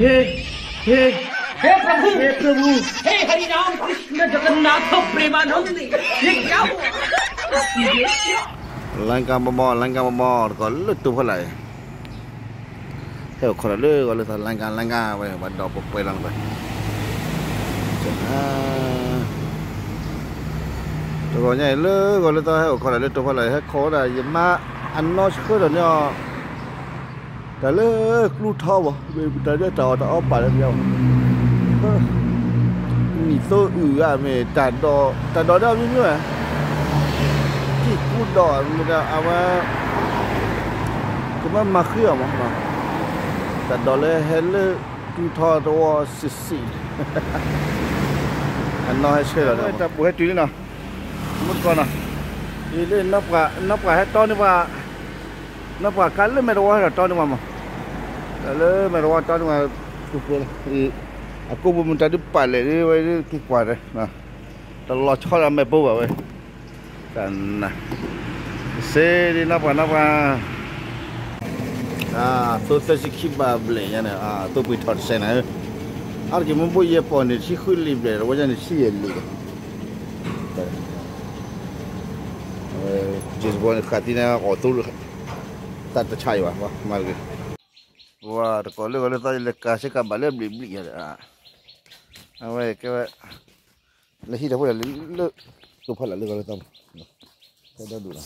हे हे हे प्रभु हे प्रभु हे हरि राम कृष्ण जगन्नाथ प्रेमानंद ये क्या हुआ ये क्या langa momo langa momo có lứt tu phải lại theo khỏi lư gọi là thật langa langa vậy bắt đầu bục quay lăng vậy tôi gọi nhảy lư gọi là tao theo khỏi lư tu phải lại hết khó là gì mà ăn nó rồi đã lư lu thao vì đã đã trò đã ốp bài lên nhau. Mì tô ử à mì tàn đỏ tàn đỏ đâu như thế này. Ki kuda muda awa kuma makhia ma ma ta dole hele tu tho do sisi anh nói hết rồi đó ta bùa hết túi nào. Một con nào đi lên nắp cả nắp cả hết to nữa mà. Nắp cả cắn lên mày đâu hết to nữa mà mà Alah, merawat tu mah tupu lah. Aku pun minta depan leh ni, wei ni tupu dah. Nah. Terlalu cakap ramai bawa wei. Dan nah. Se di napa napa. Ah, tu tu si kiba beli ya ne. Ah, tu pun tak sena. Argi mampu ye pon ni si kuli beli, wajan ni si eli. Jis bon katina kotul. Tak tercaya wah, marga. Wa mar ke. Wah, kole kole ta le kasi ka bale beli beli ya. Ah. Awe ke. Lehi dah boleh le tu pala le kole tam. Saya dah dulu.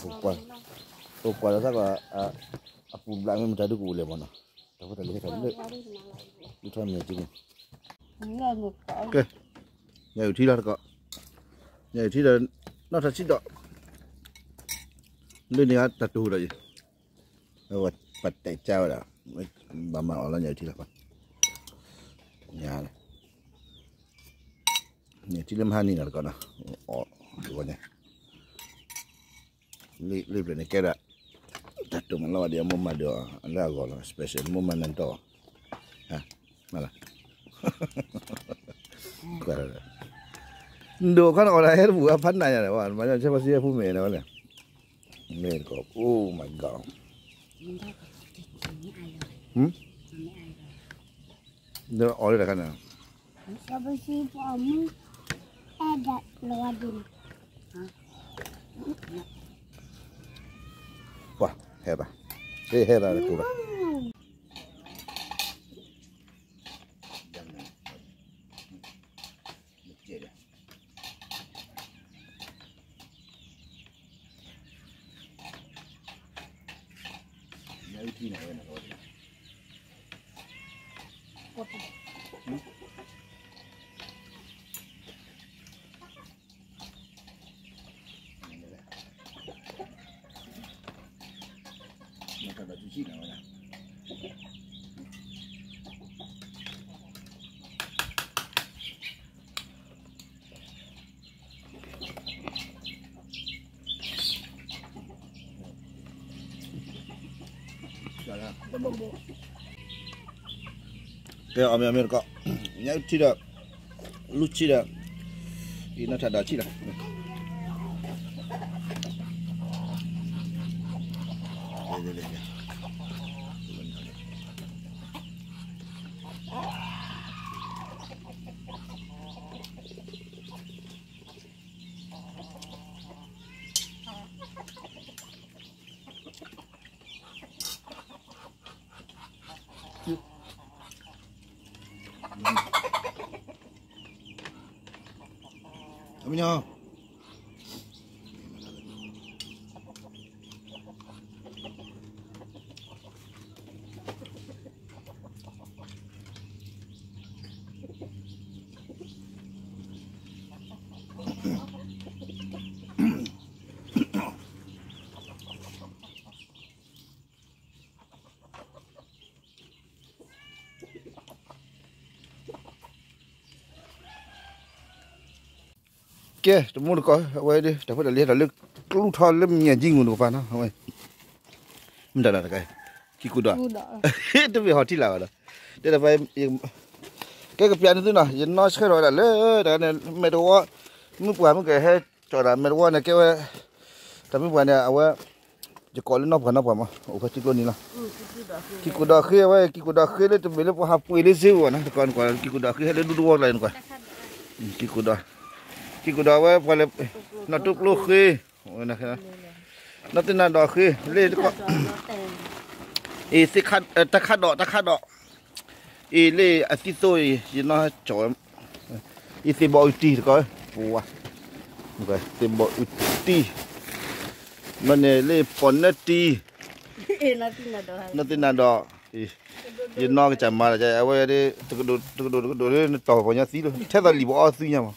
Aku kuat dah tak aku bilang ni macam tu boleh mana. Tak boleh tak boleh. Itu hanya jadi. Okay. Nhiều thi là có. Nhiều thi là nó thật xịn đó. Lên này đặt tu rồi. Rồi bật tay trao đó. Bà mà là nhiều thi là con. Nhà này. Nhiều thi lâm hai ni là con nào. Ồ, đúng rồi li li bene kera tatu malawa dia mumma dia gọi là special mumma nanto ha mala kara ndo kan ora her bu apa nanya ne wan mana siapa sih pu me ne wala me ko oh my god. Hmm? Dia dah kena. Saya bersih buat amin. Saya. Wah, hebat. Eh, hebat ada. Ya, itu ini, ya, ya, ya, ya, ya, ya, 我懂。你看那机器呢，我讲。干嘛？在忙不？ တယ်အမေအမေကညှိုက်ချီတာလူချီတာဒီနတ်ထတာချီတာ 老板娘 kia tôi muốn được coi quay đi chẳng phải là liên là liên lúc thôi lúc nhà dinh nguồn của phan không ơi mình đã là cái khi cú đoạn tôi bị họ chỉ là rồi đây là phải cái cái piano thế nào? Yên nói cái rồi là lê đây này mẹ đồ mình qua mình cái hết cho là mẹ đồ này kêu tao mình qua này à chỉ có lên nóc gần nóc mà. Ô cái chỉ luôn đi nào, chỉ có đó khi vậy chỉ có đó khi đấy tôi bị nó hấp quỳ lên siêu à nó còn còn chỉ có đó khi hết lên đu đu lại còn chỉ có đó กูดาวไพอเลยนัดทุกลูกคือนะครับนัดตินาดอกคือเล่ก็อีสิคัดตะคัดดอกตะคัดดอกอีเล่อสิโซยยีน่าจอยอีสิบอุตีก็ปัวมึงก็สิบอุตีมันเล่ปนนาตีนัดตินาดอกนัดาดอกยีน่าก็จะมาจะเอาไว้ได้ตุกดูตุกดูตุกดูเรื่องต่อพอญาสีเลยแท้ตอนรีบอ้อซื้อยังมั้ง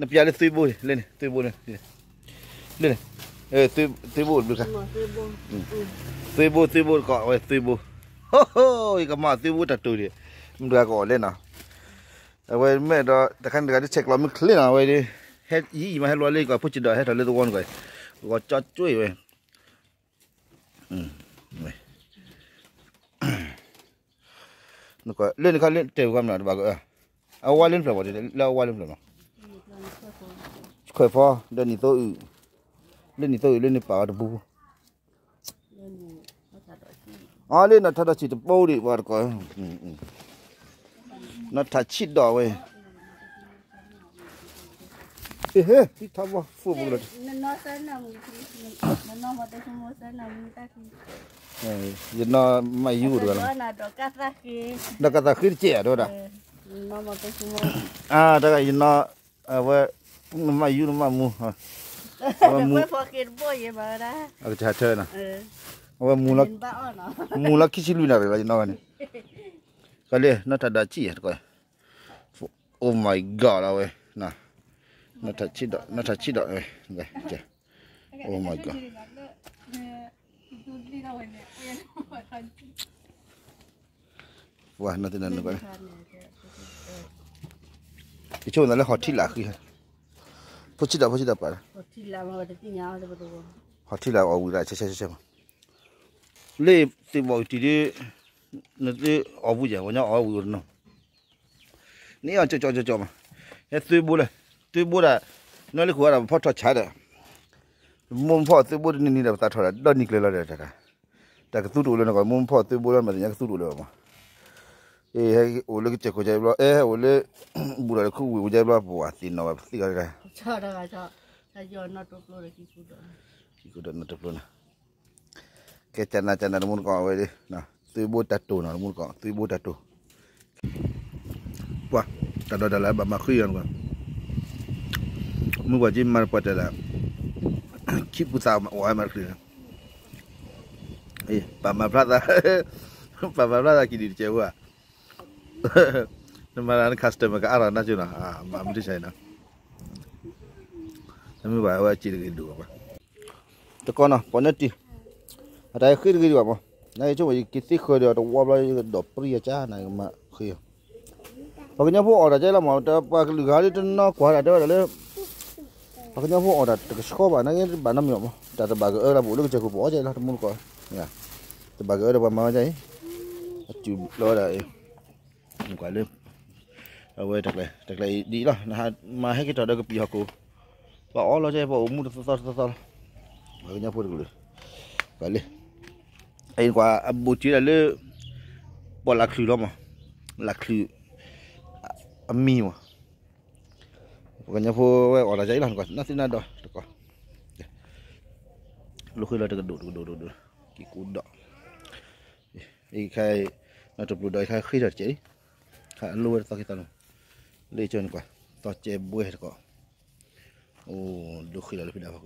น้ำยาเลยซุยบุยเลยนซุยบุยเลยเล่นเออซุยซุยบุยดูสิะซุยบุยซุยบุยเกาะไว้ซุยบุยโอ้โหกมาซุยบุยตัดตัวดิมันเดือก่อนเล่นอะเอาไว้แม่เราแต่ขั้นเดือดเช็คเราไม่เคลียร์เอาไว้ดิเฮ็ดยี่มาให้รวยเลยก่อนพูดจิดอยให้ทะเลยตัวันก่อนก็จอดจุ้ยไว้อืมไว้นึกว่าเล่นนี่ขาเล่นเตะกันหน่อบ้างเออเอาว่าเล่นเปล่าวะเดเลยวเราว่าเล่นเปล่า khởi pho đơn thì tôi lên thì tôi lên thì bảo được bu à lên là thật là chỉ được bô đi vào có ừ, ừ. nó thật chỉ đỏ vậy. Hê hê đi thăm vào phu bụng rồi nó sơn nằm nó mà tôi không muốn sơn nằm ta thì ờ, giờ nó mày yêu được rồi. nó cắt ra kĩ nó cắt ra khứ trẻ rồi đó. À đó là nó à vậy nó mày yêu nó mà mua hả? Mua phải kiên bôi gì mà đó ờ, à cái chơi nè. Mua mua là mua là cái luôn này là nó này. Cái này nó thật đã chỉ hết coi. Oh my god à ơi. Nó thật chỉ đợi nó thật chỉ đợi ơi đây chờ oh my god. Wah, nanti nanti kau. Icu nanti hot sih lah kira. 포치다 포치다 빨 아. 포치라 뭐 어디 냐도 보 도. 포치라 어 우리라 쳇쳇 쳇. 레 티보 티디 너티 어부자 뭐냐 어 우르 노. 니야 저저저저 마. 야 쯔보 라. 쯔보 라. 너를 구하라 포토 차 다. 몸 포트 보드니 니다 따 터 라. 너니 클레라 다. 다 그뚜도 올라가 몸 포트 보라 말이야 그뚜도 올라 가. e he o le ke che ko ja blo e o le bu la ku wu ja blo bu wa ti no ba ti ga ga ชอบได้ชอบถ้าย้อนนอตโปรเลยกี่กูด ki ko da na to na ke cha na cha na mun ko we di na tui bu ta tu na mun ko tui bu ta tu wa ta do da la ba ma khu yan ko mu wa ji ma pa ta la ki pu sa wa ma khu eh pa ma plata pa ma plata ki di che wa nama ran customer ka ara na ju na ah ma mi sai na mi ba wa chi de du ba to con nào con nhất đi. Ở đây khi cái gì mà. Này chúng mình kí tích khơi được qua đây đổ pri cha này mà khi à. và cái nhà phụ ở đây là mà, ta ba cái lửa đi trên nó quá là đây là lấy và cái nhà phụ ở đây, cái shop bạn này bạn năm nhộng ta ta bà cái là bộ lúc chơi của bỏ chơi là muốn coi nha ta bà cái là bà mà chơi chịu lo đây không phải lên rồi quê thật này thật này đi đó mà hết cái trò đây cái bị học cô bỏ lo chơi bỏ mua được sao sao sao Makanya bỏ lạc khử Ain mà, lạc khử, à, à, le mi mà, lo ma. La klu ami ma. Makanya là còn, ora jai lah kwa. được nado to ko. được khila đủ đủ đủ đủ cái Ki đó, đi khai nó chụp đồ đấy khai khi là chế khá lu to kita no. Le chân kwa. To che bue ô đôi khi là le pida ko.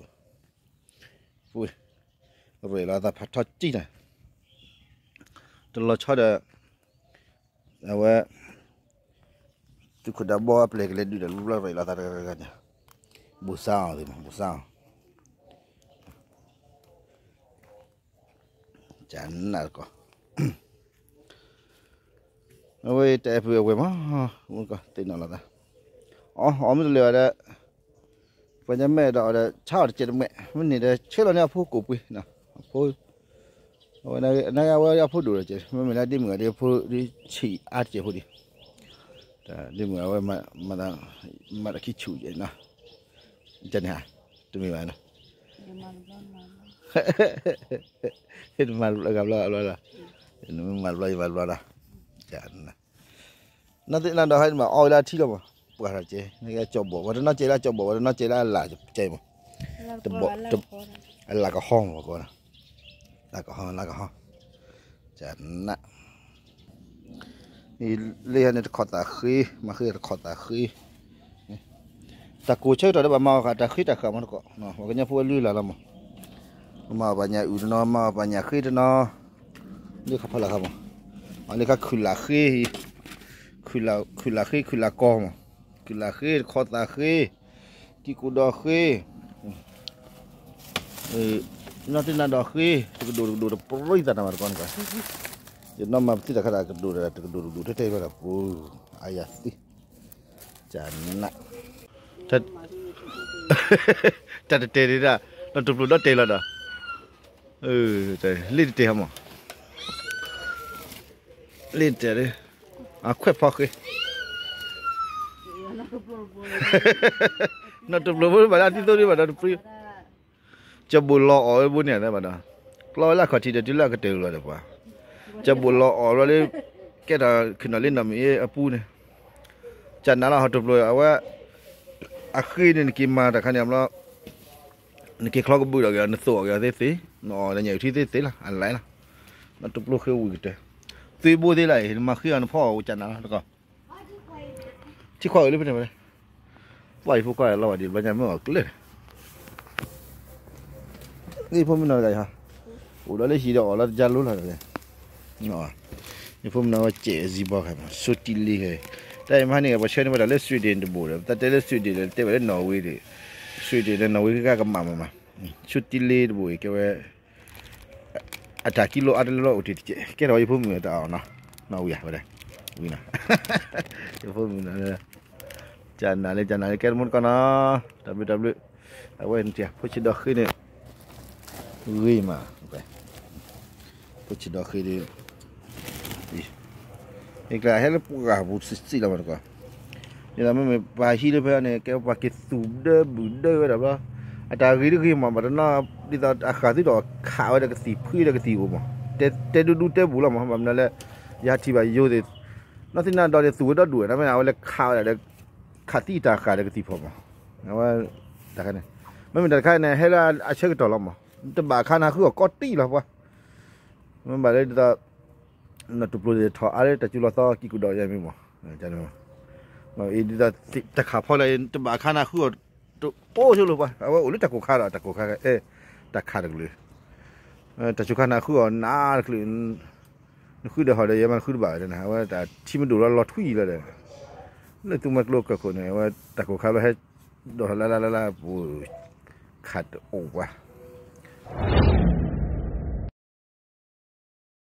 vui. Rồi là ta phát cho chi này. Tôi lo cho được là vậy tôi cũng đã bỏ áp lực lên đi được lúc là vậy là ta cái cái này bù sao thì mà bù sao. Chán là có အဝေးတဲ့ဖူဝေမဝန်ကတင်လာတာအော်အမလျော်တဲ့ပညာမဲ့တော့တဲ့ချောက်ကျတဲ့မဲ့မနေတဲ့ချေလို့နေဖို့ကိုပွေးနော်ဖို့ဟိုနေနေရဝရဖို့တို့ကျမမလာတိမကလေးဖို့ဒီချီအားကျဖို့ဒီဒါဒီမဝမမတာမတာခိချူရနော်ကျန်ဟာတူမီပါနော်ဟဲ့မလာကဘလာဘလာနမမလာဘလာဘလာ chán nó thế là đó hay mà oi là thi đâu mà quả là chế nó cái chọc bộ và nó chế là chọc bộ và nó chế là là chế mà tập bộ tập là cái hong mà con là cái hong là cái hong chán nèนี่เรียนเนี่ยขอตาขี้มาคือขอตาขี้ตะกูเชื่อตัวไ อันนี้ก็คือละขี้คือละคือละขี้คือละกองคือละขี้คอตาขี้ที่กูดอขี้เออนที่นั่นดอขี้ที่กูดูดูดูปรุยตาหนามก่อนก่อนจะน้องมาที่ตะขาดดูดูดูดูดูเท่ๆไปละปูอายาสิจานนะจัดจัดเตะดีนะเราตุบลุดเตะแล้วนะเออแต่ลิ้นเตะมั้ง lên trẻ đi à khỏe phọc đi nó chụp lỗ bà đang đi tôi đi bà đang đi cho bù lọ ở bù nè này bà đó lo là khỏi chỉ được chứ là cái từ rồi được bà cho bù lọ ở rồi đi cái đó khi nó lên nằm ý ở bù này chẳng nào là họ chụp lỗ ở quá à khi nên kim mà đã khai nhầm lo nên cái khó cái bù rồi nó sổ rồi thế thế nó là nhiều thứ thế thế là anh lấy là nó chụp lỗ khi ui cái ตีบูที่ไหลมาเคลื่อนพ่ออุจันนะแล้วก็ที่ข้อเลยเป็นยังไงไหลพวกก้อยเราดีบรรยากาศไม่ออกเลยนี่พ่อมีนอะไรฮะโอ้เราเลยขี่ดอกเราจะรู้อะไรเนี่อ๋นี่พ่อมันว่าเจ๊ซีบอกให้มาสุดที่ลีเลยแต่มาเนี่ยพอเชื่อนี่ว่าเรเลสนสวีเดนดูบุเยแต่เล่นสวีเดนเล่นแต่เล่นนอร์เวย์ดิสวีเดนนอร์เวย์ก็กำมามาชุดที่ลีดูบุเกี่ยวกับ acha kilo ada lo uti ti ke ro ipu mi ta na na uya bada wina ipu mi na chan na le chan na le ker mun kana ww awen ti pu chi do khi ne ui ma. Pu chi do khi de ikla hele pu ga bu si si la ma ko ni la me pa hi le pa ne ke pa ke su de bu de da ba အတာဂီရဂီမမရနာဒီတာအခါတိတော့ခါဝဲကစီဖွေးကစီကိုမတဲတဲဒူဒူတဲဘူးလားမမနလဲရာတီပါရိုးသေးနော်စင်နာတော့သူတော့တူရနာမနာဝဲခါဝဲခါတိတာခါကစီဖော်မနော်ဝဲဒါခနဲ့မမတခါနဲ့ဟဲလာအချက်တော်လားမတဘာခါနာခုကော့တီလားပွာမမလဲဒါနော်တူပလိုတဲ့ထော်အားတချူလာတော့ကီကူတော့ရမြင်မကျွန်တော်အေးဒီတာတခါဖော်လိုက်တဘာခါနာခု ပို့ချို့လို့ပါအော်လူတကူခါတော့တကူခါကအဲတခါတကူလေအဲတချူခါနာခုအောင်နာကလူနခုတော့ဟော်ရမခုပါတယ်နော်ဟာတာချီမတို့လော်ထွီလာတယ်လေသူမကလောကခုနေဟာတကူခါလို့ဟဲ့တော့လာလာလာပူခတ်အောင်ပါ